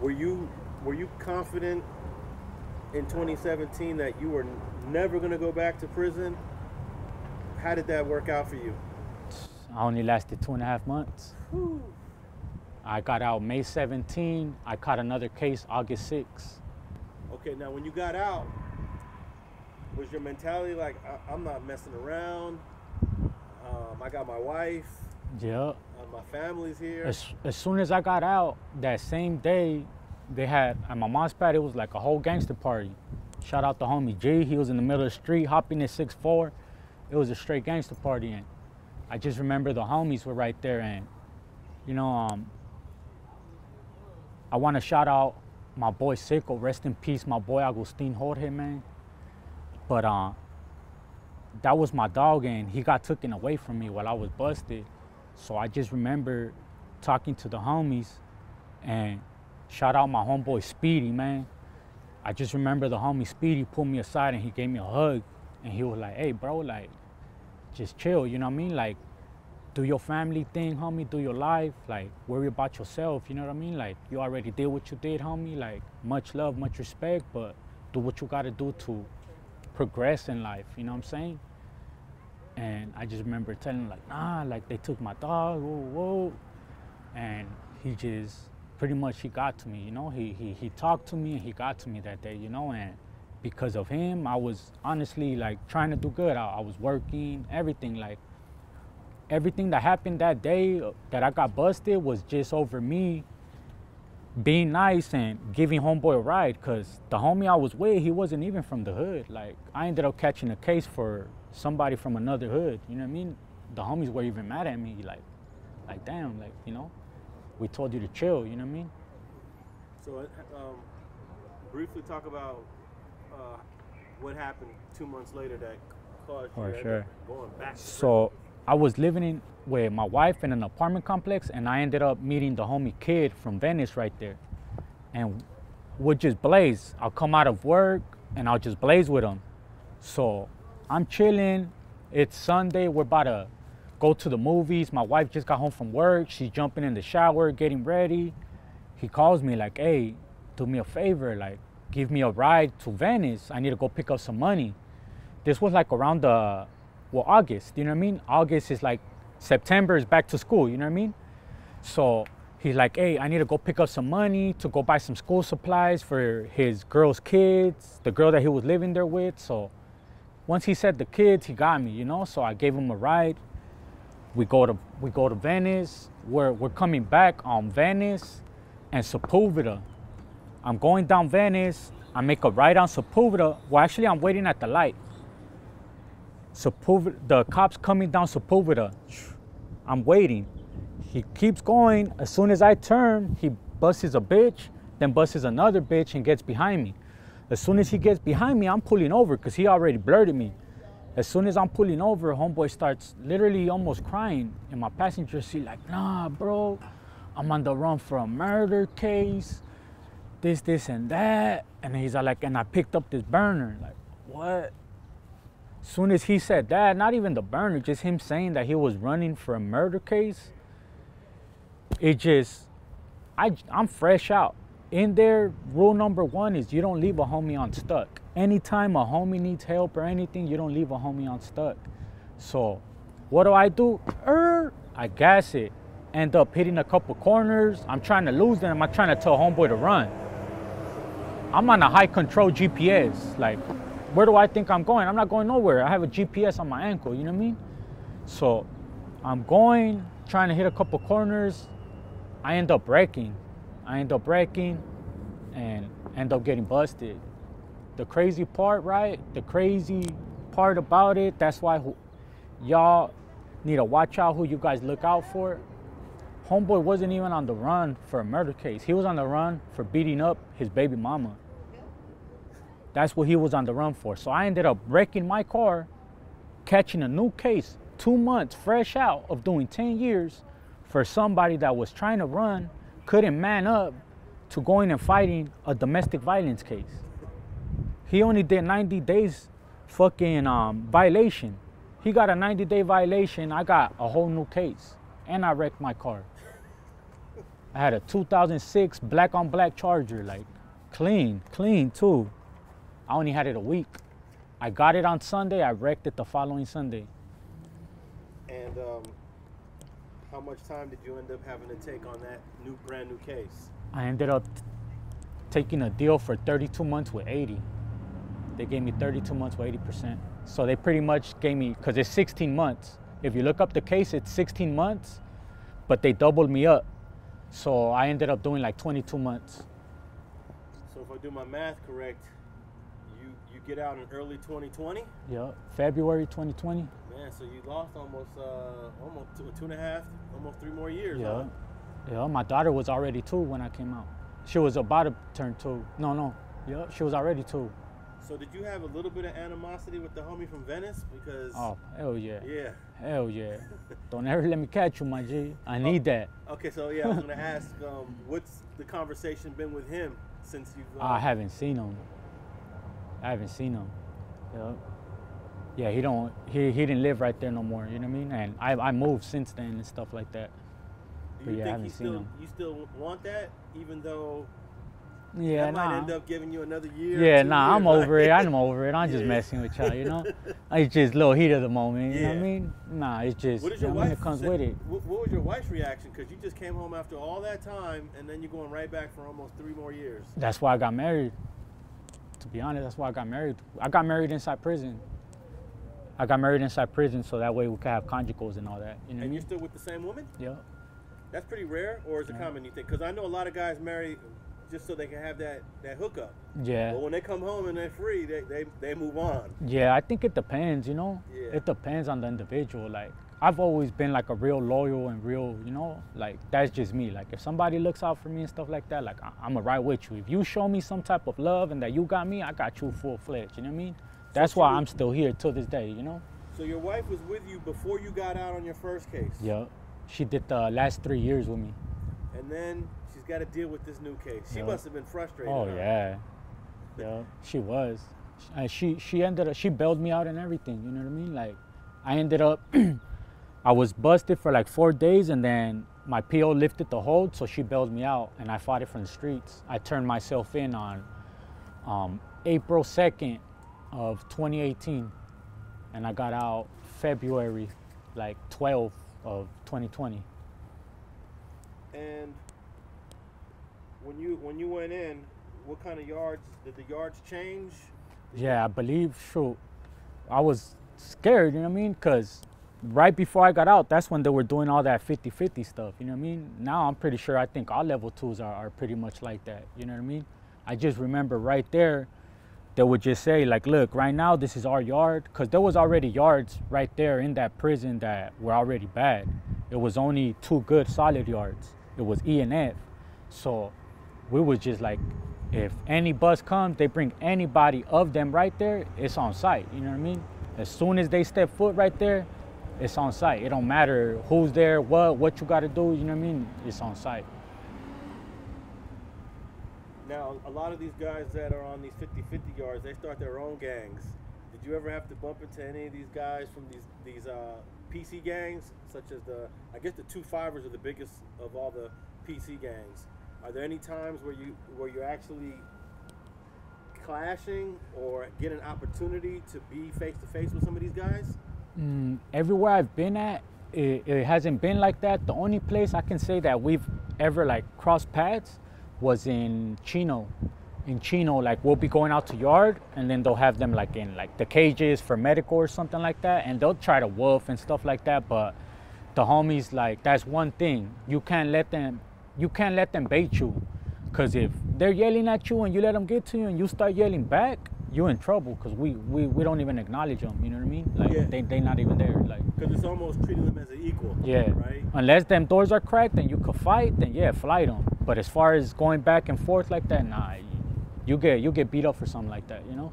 were you were you confident in 2017 that you were never going to go back to prison? How did that work out for you? I only lasted two and a half months. Whew. I got out May 17. I caught another case August 6. Okay, now when you got out, was your mentality like I- I'm not messing around? Um, I got my wife, Yeah. uh, my family's here. As, as soon as I got out, that same day, they had at my mom's pad. It was like a whole gangster party. Shout out to homie G. He was in the middle of the street, hopping at 6'4". It was a straight gangster party, and I just remember the homies were right there, and you know, um, I want to shout out my boy Sicko. Rest in peace, my boy Agustin Jorge, man. But uh, that was my dog, and he got taken away from me while I was busted. So I just remember talking to the homies and shout out my homeboy Speedy, man. I just remember the homie Speedy pulled me aside and he gave me a hug and he was like, hey, bro, like, just chill, you know what I mean? Like, do your family thing, homie, do your life, like, worry about yourself, you know what I mean? Like, you already did what you did, homie, like, much love, much respect, but do what you gotta do to progress in life, you know what I'm saying? And I just remember telling him like, nah, like they took my dog, whoa, whoa. And he just pretty much he got to me, you know. He he he talked to me and he got to me that day, you know. And because of him, I was honestly like trying to do good. I, I was working, everything like everything that happened that day uh, that I got busted was just over me being nice and giving homeboy a ride because the homie I was with, he wasn't even from the hood. Like, I ended up catching a case for somebody from another hood. You know what I mean? The homies were even mad at me. Like, like damn, like, you know, we told you to chill. You know what I mean? So, uh, um, briefly talk about uh, what happened two months later that caused For you sure. going back. to So I was living in with my wife in an apartment complex, and I ended up meeting the homie kid from Venice right there, and we'd just blaze. I'll come out of work and I'll just blaze with him. So I'm chilling. It's Sunday. We're about to go to the movies. My wife just got home from work. She's jumping in the shower, getting ready. He calls me like, "Hey, do me a favor. Like, give me a ride to Venice. I need to go pick up some money." This was like around the well August. You know what I mean? August is like September is back to school. You know what I mean? So he's like, hey, I need to go pick up some money to go buy some school supplies for his girl's kids, the girl that he was living there with. So once he said the kids, he got me, you know. So I gave him a ride. We go to we go to Venice. We're we're coming back on Venice and Sepulveda. I'm going down Venice. I make a ride on Sepulveda. Well, actually, I'm waiting at the light. Sepulveda, the cops coming down Sepulveda. I'm waiting. He keeps going. As soon as I turn, he busts a bitch, then busts another bitch and gets behind me. As soon as he gets behind me, I'm pulling over because he already blurted me. As soon as I'm pulling over, homeboy starts literally almost crying in my passenger seat, like, nah, bro, I'm on the run for a murder case, this, this, and that. And he's like, and I picked up this burner. Like, what? Soon as he said that, not even the burner, just him saying that he was running for a murder case, it just, I, I'm fresh out. In there, rule number one is you don't leave a homie unstuck. Anytime a homie needs help or anything, you don't leave a homie unstuck. So, what do I do? Er, I gas it. End up hitting a couple corners. I'm trying to lose them. I'm trying to tell homeboy to run. I'm on a high control GPS. Like, where do I think I'm going? I'm not going nowhere. I have a GPS on my ankle, you know what I mean? So I'm going, trying to hit a couple corners. I end up wrecking. I end up wrecking and end up getting busted. The crazy part, right? The crazy part about it, that's why y'all need to watch out who you guys look out for. Homeboy wasn't even on the run for a murder case. He was on the run for beating up his baby mama. That's what he was on the run for. So I ended up wrecking my car, catching a new case, two months fresh out of doing 10 years for somebody that was trying to run, couldn't man up to going and fighting a domestic violence case. He only did 90 days fucking um, violation. He got a 90 day violation. I got a whole new case and I wrecked my car. I had a 2006 black on black Charger, like clean, clean too. I only had it a week. I got it on Sunday. I wrecked it the following Sunday. And um, how much time did you end up having to take on that new brand new case? I ended up taking a deal for 32 months with 80. They gave me 32 months with 80%. So they pretty much gave me, because it's 16 months. If you look up the case, it's 16 months, but they doubled me up. So I ended up doing like 22 months. So if I do my math correct, get out in early 2020. Yeah, February 2020. Man, so you lost almost uh almost two, two and a half, almost three more years. Yeah. huh? Yeah, my daughter was already two when I came out. She was about to turn two. No, no. Yeah, she was already two. So did you have a little bit of animosity with the homie from Venice because? Oh, hell yeah. Yeah. Hell yeah. Don't ever let me catch you, my G. I need that. Okay, so yeah, I was gonna ask, um, what's the conversation been with him since you've? Uh, I haven't seen him. I haven't seen him. Yeah. Yeah, he don't he he didn't live right there no more, you know what I mean? And I I moved since then and stuff like that. do you yeah, I think haven't you seen still him. you still want that, even though Yeah, that might nah. end up giving you another year? Yeah, nah, I'm over it. I'm over it. I'm just Yeah. messing with y'all, you know? It's just a little heat of the moment, you know what I mean? Nah, it's just, What is you your know what mean? wife? it comes say- with it. What, what was your wife's reaction? Because you just came home after all that time, and then you're going right back for almost three more years. That's why I got married. To be honest, that's why I got married. I got married inside prison. I got married inside prison so that way we could have conjugals and all that. You know And you're still with the same woman? Yeah. That's pretty rare, or is it Yeah. common? You think? Because I know a lot of guys marry just so they can have that that hookup. Yeah. But when they come home and they're free, they they, they move on. Yeah, I think it depends, you know? Yeah. It depends on the individual. Like, I've always been like a real loyal and real, you know, like that's just me. Like, if somebody looks out for me and stuff like that, like, I- I'm going to ride with you. If you show me some type of love and that you got me, I got you full fledged, you know what I mean? That's why I'm still here till this day, you know? So your wife was with you before you got out on your first case. Yeah. She did the last three years with me. And then she's got to deal with this new case. She Yeah. must have been frustrated. Oh huh? yeah, yeah. She was. Uh, she she ended up she bailed me out and everything. You know what I mean? Like, I ended up. I was busted for like four days, and then my PO lifted the hold, so she bailed me out, and I fought it from the streets. I turned myself in on um, April second of 2018, and I got out February like 12th of 2020. And when you when you went in, what kind of yards did the yards change? Yeah, I believe, shoot, I was scared, you know what I mean? Because right before I got out, that's when they were doing all that 50 50 stuff, you know what I mean? Now I'm pretty sure I think all level twos are, are pretty much like that, you know what I mean? I just remember right there, they would just say, like, look, right now this is our yard. Because there was already yards right there in that prison that were already bad. It was only two good solid yards. It was E and F. So we was just like, if any bus comes, they bring anybody of them right there, it's on site. You know what I mean? As soon as they step foot right there, it's on site. It don't matter who's there, what, what you got to do. You know what I mean? It's on site. Now, a lot of these guys that are on these 50-50 yards, they start their own gangs. Did you ever have to bump into any of these guys from these these uh, PC gangs, such as the I guess the two fivers are the biggest of all the PC gangs. Are there any times where you where you're actually clashing or get an opportunity to be face to face with some of these guys? Mm, everywhere I've been at, it, it hasn't been like that. The only place I can say that we've ever like crossed paths was in Chino. In Chino, like we'll be going out to yard, and then they'll have them like in like the cages for medical or something like that, and they'll try to wolf and stuff like that. But the homies, like that's one thing you can't let them, you can't let them bait you, cause if they're yelling at you and you let them get to you and you start yelling back, you in trouble. Cause we we, we don't even acknowledge them. You know what I mean? Like Yeah. they they not even there. Like Because it's almost treating them as an equal. yeah. Right. Unless them doors are cracked and you could fight, then yeah, flight them. But as far as going back and forth like that, nah, you, you get you get beat up for something like that, you know.